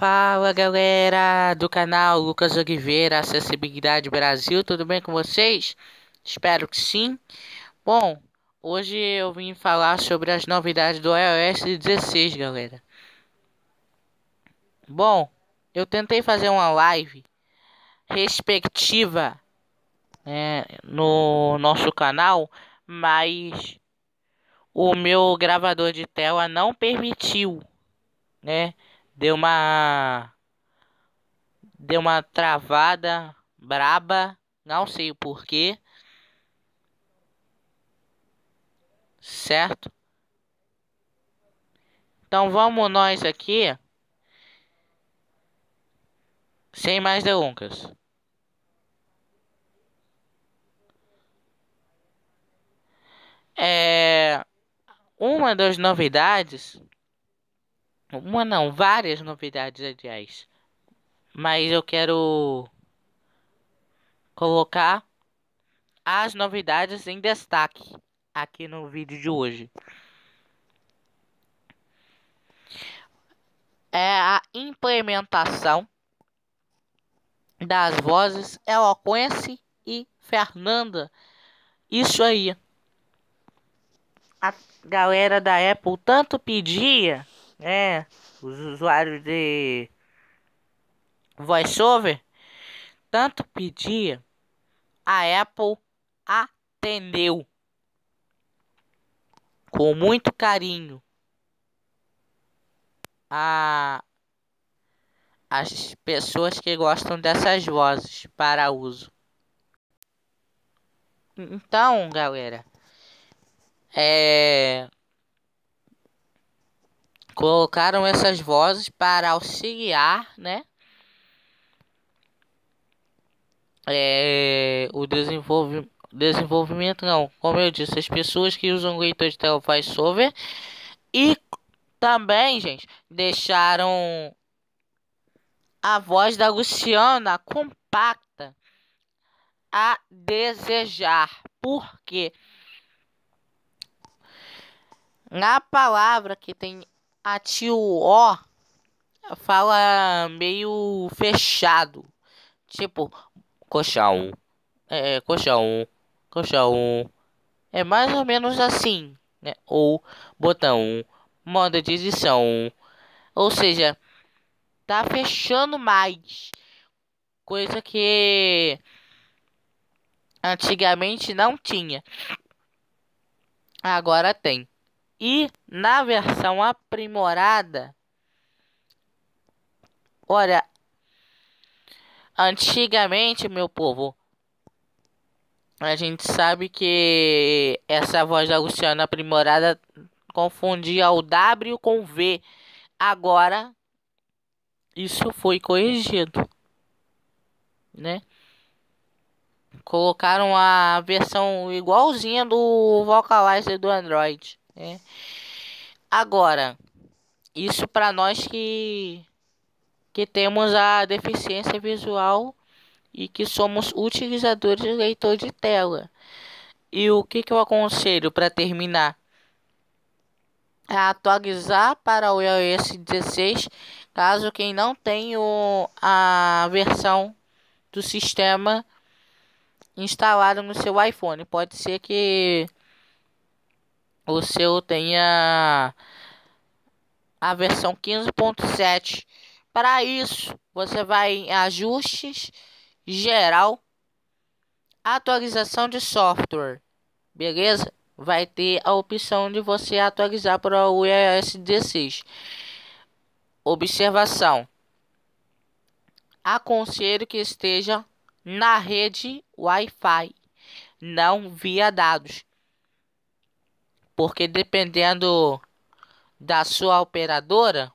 Fala galera do canal Lucas Oliveira Acessibilidade Brasil, tudo bem com vocês? Espero que sim. Bom, hoje eu vim falar sobre as novidades do iOS 16, galera. Bom, eu tentei fazer uma live respectiva né, no nosso canal, mas o meu gravador de tela não permitiu, né? Deu uma deu uma travada braba, não sei o porquê. Certo? Então vamos nós aqui sem mais delongas. É uma das novidades uma não, várias novidades, aliás. Mas eu quero colocar as novidades em destaque aqui no vídeo de hoje. É a implementação das vozes Eloquence e Fernanda. Isso aí. A galera da Apple tanto pedia é, os usuários de VoiceOver tanto pedia, a Apple atendeu. Com muito carinho. A as pessoas que gostam dessas vozes para uso. Então, galera, é colocaram essas vozes para auxiliar, né? É, o desenvolve, desenvolvimento, não, como eu disse, as pessoas que usam o leitor de tela VoiceOver e também, gente, deixaram a voz da Luciana compacta a desejar, porque na palavra que tem a tio O fala meio fechado. Tipo, colchão. É, colchão. Colchão. É mais ou menos assim, né? Ou botão, modo de edição. Ou seja, tá fechando mais. Coisa que antigamente não tinha. Agora tem. E na versão aprimorada, olha, antigamente, meu povo, a gente sabe que essa voz da Luciana aprimorada confundia o W com V. Agora, isso foi corrigido, né? Colocaram a versão igualzinha do Vocalizer do Android. É. Agora, isso para nós que que temos a deficiência visual e que somos utilizadores de leitor de tela. E o que, que eu aconselho para terminar? É atualizar para o iOS 16, caso quem não tenha a versão do sistema instalada no seu iPhone. Pode ser que o seu tenha a versão 15.7. Para isso, você vai em ajustes geral, atualização de software. Beleza? Vai ter a opção de você atualizar para o iOS 16. Observação: aconselho que esteja na rede Wi-Fi, não via dados porque dependendo da sua operadora,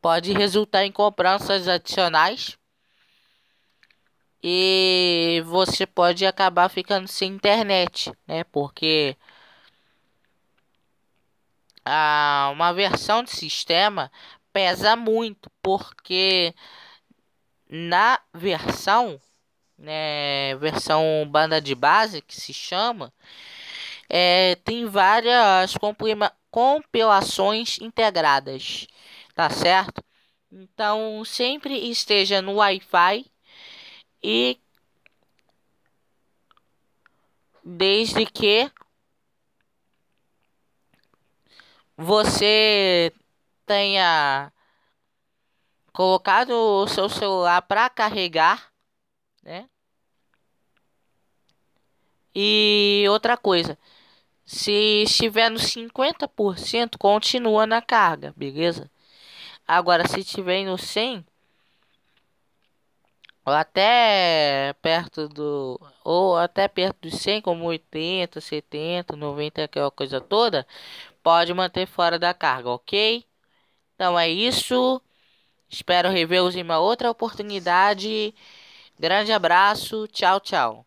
pode resultar em cobranças adicionais e você pode acabar ficando sem internet, né? Porque a, uma versão de sistema pesa muito, porque na versão né, versão banda de base que se chama, é, tem várias compilações integradas. tá certo? Então sempre esteja no Wi-Fi e desde que você tenha colocado o seu celular para carregar, né? E outra coisa, se estiver no 50%, continua na carga, beleza? Agora, se estiver no 100, ou até perto do ou até perto dos 100 como 80, 70, 90 aquela coisa toda, pode manter fora da carga, OK? Então é isso. Espero revê-los em uma outra oportunidade. Grande abraço. Tchau, tchau.